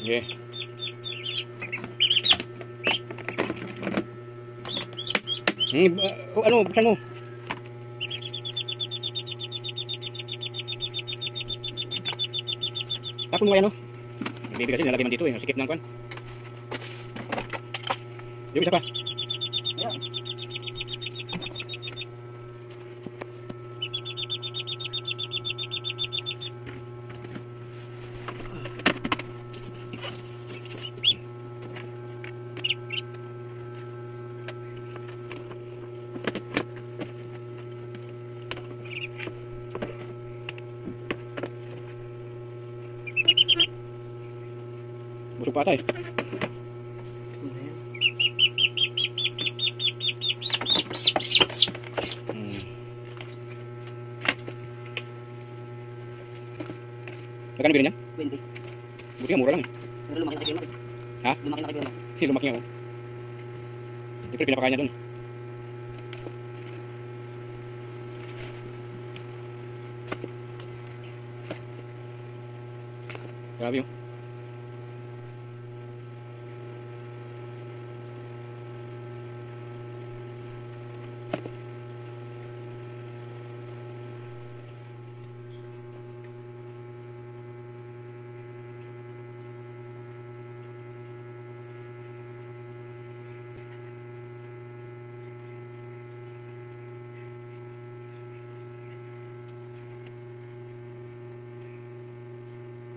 Sige. Hmm, uh, ano, buksan mo. Tapon mo yan, no? Baby kasi nalagay man dito eh. Sikip ng kwan. Yung isa pa. Busog pa ata eh. Ayan. Hmm. Magkano bilhin niya? 20. Buti nga, mura lang eh. Pero lumaki na kayo Ha? Lumaki na kayo Kasi lumaki nga oh. Siyempre pinapakain niya dun. Grabe oh.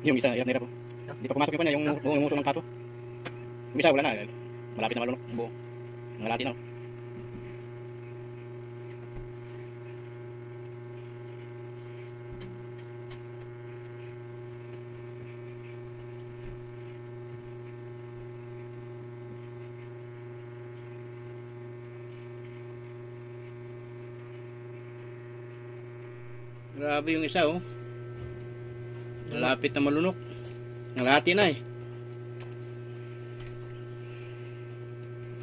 Yung isa, hirap na hirap oh. Hindi pa pumasok yung kanya, yung, yung, yung uso ng pato. Yung isa, wala na. Malapit na malunok. Buo. Malati na. Grabe yung isa oh. Malapit na malunok. Nalati na eh.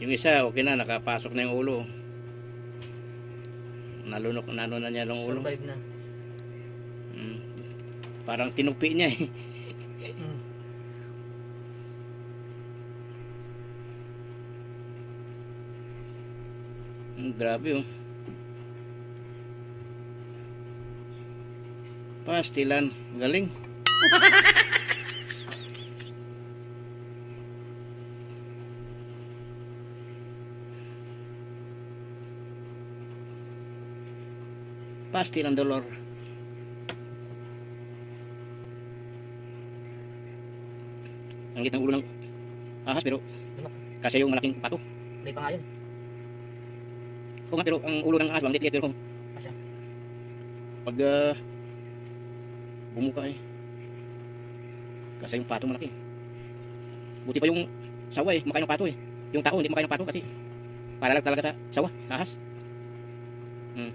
Yung isa, okay na, nakapasok na yung ulo. Nalunok, nano na niya yung ulo. Survive na. Mm. Parang tinupi niya eh. Mm. Mm, grabe oh. Pastilan, galing. Pastil ang dolor. Ang liit ng ulo ng ahas pero kasi yung malaking pato. Hindi pa nga yun. Oo nga pero ang ulo ng ahas ang liit-liit pero Asya. pag uh, bumuka eh. Kasi yung pato malaki. Buti pa yung sawa eh, makain ng pato eh. Yung tao hindi makain ng pato kasi paralag talaga sa sawa, sa ahas. Hmm.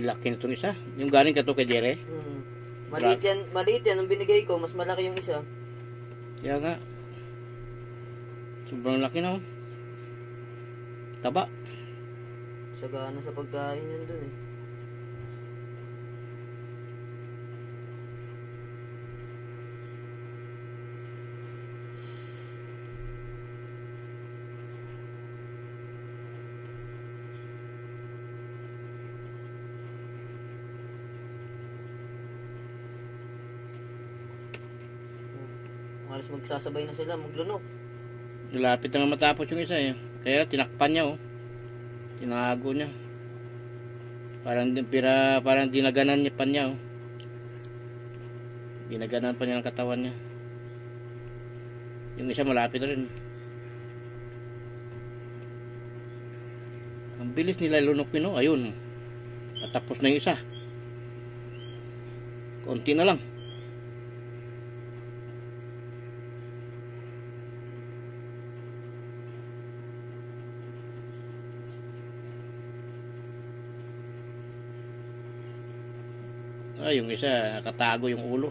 Laki nitong isa. Yung galing ka to kay Jere. Mm. Maliit yan, maliit yan. Nung binigay ko, mas malaki yung isa. Kaya nga. Sobrang laki na oh. Taba. Sagana sa pagkain yun dun eh. Halos magsasabay na sila, maglunok. Lapit na matapos yung isa eh. Kaya tinakpan niya oh. Tinago niya. Parang pira, parang dinaganan niya pa niya oh. Dinaganan pa niya ng katawan niya. Yung isa malapit na rin. Ang bilis nila lunokin oh. Ayun. Natapos na yung isa. Konti na lang. Ah, yung isa, nakatago yung ulo.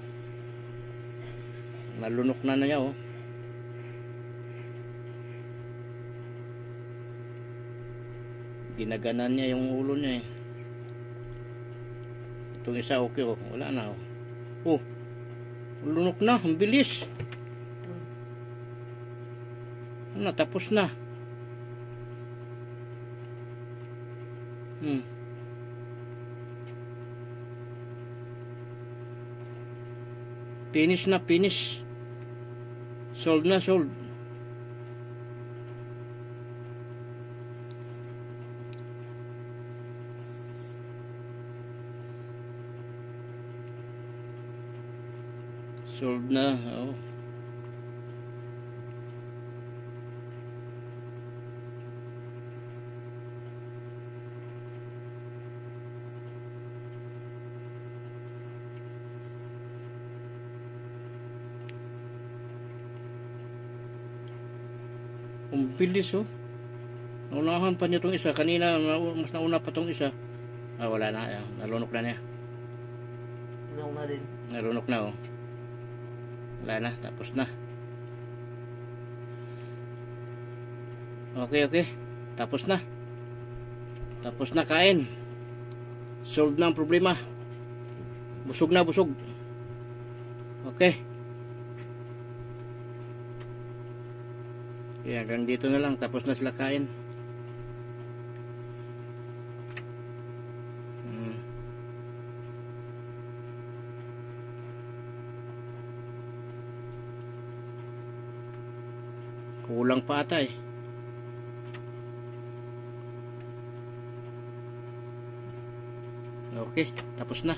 Nalunok na na niya, oh. Ginaganan niya yung ulo niya, eh. Itong isa, okay, oh. Wala na, oh. Oh, lunok na, ang bilis. Ano, tapos na. Hmm. Finish na, finish. Sold na, sold. Sold na, oh. Ang bilis oh. Naunahan pa niya tong isa. Kanina, na- mas nauna pa tong isa. Ah, wala na. Ayan, nalunok na niya. Ano na din. Nalunok na oh. Wala na. Tapos na. Okay, okay. Tapos na. Tapos na kain. Solved na ang problema. Busog na, busog. Okay. Kaya hanggang dito na lang. Tapos na sila kain. Hmm. Kulang pa ata eh. Okay, tapos na.